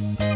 Bye.